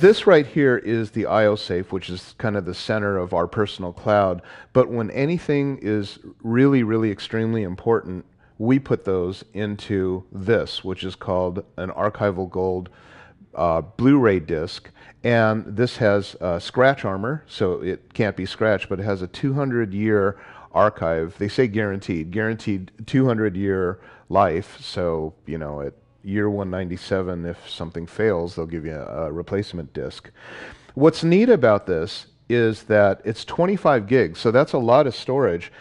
this right here is the IOSafe, which is kind of the center of our personal cloud. But when anything is really, really extremely important, we put those into this, which is called an archival gold uh, Blu-ray disc. And this has uh, scratch armor, so it can't be scratched, but it has a 200 year archive. They say guaranteed, guaranteed 200 year life. So, you know, at year 197, if something fails, they'll give you a, a replacement disc. What's neat about this is that it's 25 gigs, so that's a lot of storage.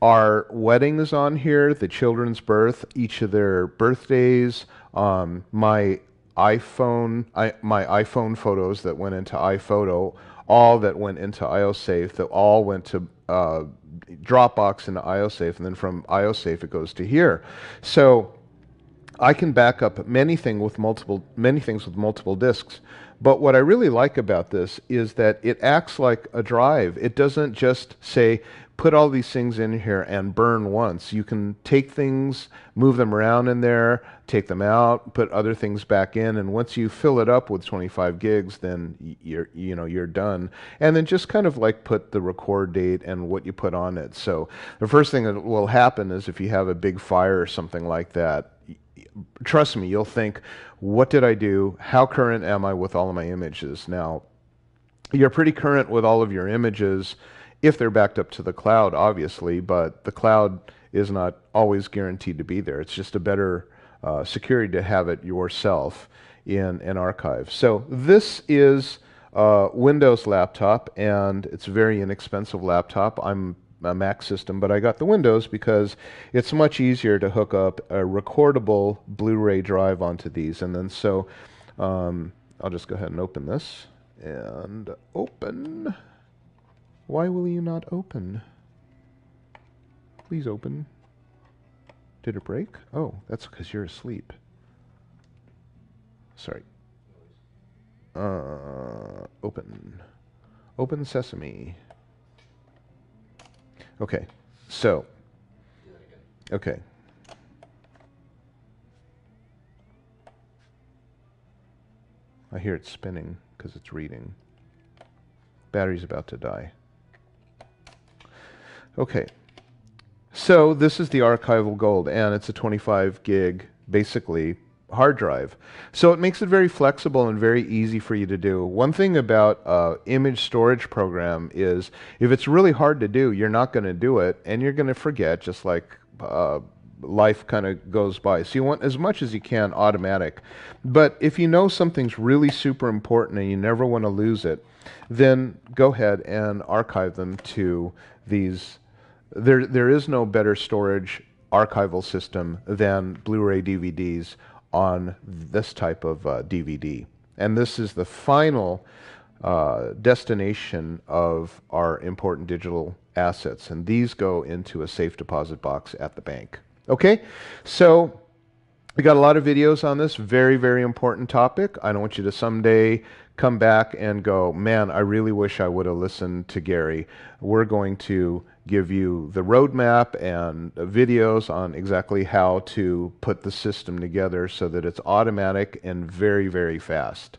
Our weddings on here, the children's birth, each of their birthdays, um, my iPhone, I, my iPhone photos that went into iPhoto, all that went into IOSafe, that all went to uh, Dropbox into IOSafe, and then from IOSafe it goes to here. So I can back up many things with multiple many things with multiple disks. But what I really like about this is that it acts like a drive. It doesn't just say put all these things in here and burn once. You can take things, move them around in there, take them out, put other things back in, and once you fill it up with 25 gigs, then you're you know you're done. And then just kind of like put the record date and what you put on it. So the first thing that will happen is if you have a big fire or something like that, trust me, you'll think, what did I do? How current am I with all of my images? Now, you're pretty current with all of your images if they're backed up to the cloud, obviously, but the cloud is not always guaranteed to be there. It's just a better uh, security to have it yourself in an archive. So this is a Windows laptop, and it's a very inexpensive laptop. I'm a Mac system, but I got the Windows because it's much easier to hook up a recordable Blu-ray drive onto these. And then so um, I'll just go ahead and open this and open. Why will you not open? Please open. Did it break? Oh, that's because you're asleep. Sorry. Uh, open. Open sesame. Okay, so, okay. I hear it spinning because it's reading. Battery's about to die. Okay, so this is the archival gold, and it's a 25 gig, basically, hard drive. So it makes it very flexible and very easy for you to do. One thing about uh, image storage program is if it's really hard to do, you're not going to do it, and you're going to forget, just like uh, life kind of goes by. So you want as much as you can automatic. But if you know something's really super important and you never want to lose it, then go ahead and archive them to these. There, there is no better storage archival system than Blu-ray DVDs on this type of uh, DVD. And this is the final uh, destination of our important digital assets. And these go into a safe deposit box at the bank. Okay, so we got a lot of videos on this very, very important topic. I don't want you to someday come back and go, man, I really wish I would have listened to Gary. We're going to give you the roadmap and videos on exactly how to put the system together so that it's automatic and very, very fast.